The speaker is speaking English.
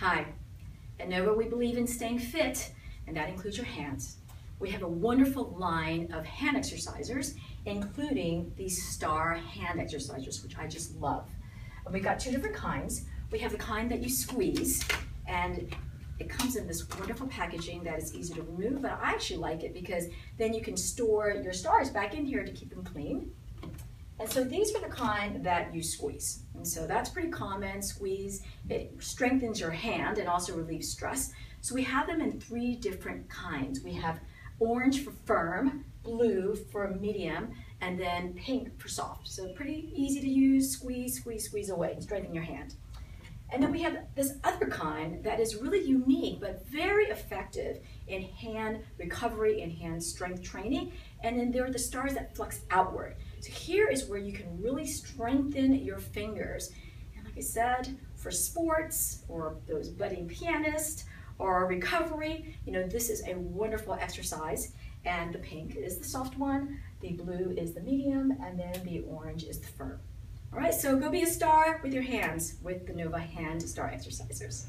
Hi. At Nova, we believe in staying fit, and that includes your hands. We have a wonderful line of hand exercisers, including these star hand exercisers, which I just love. And we've got two different kinds. We have the kind that you squeeze, and it comes in this wonderful packaging that is easy to remove, but I actually like it because then you can store your stars back in here to keep them clean. So these are the kind that you squeeze. And so that's pretty common, squeeze. It strengthens your hand and also relieves stress. So we have them in three different kinds. We have orange for firm, blue for medium, and then pink for soft. So pretty easy to use, squeeze, squeeze, squeeze away strengthen your hand. And then we have this other kind that is really unique but very effective in hand recovery and hand strength training. And then there are the stars that flex outward. So here is where you can really strengthen your fingers. And like I said, for sports or those budding pianists or recovery, you know, this is a wonderful exercise. And the pink is the soft one, the blue is the medium, and then the orange is the firm. All right, so go be a star with your hands with the Nova Hand Star Exercisers.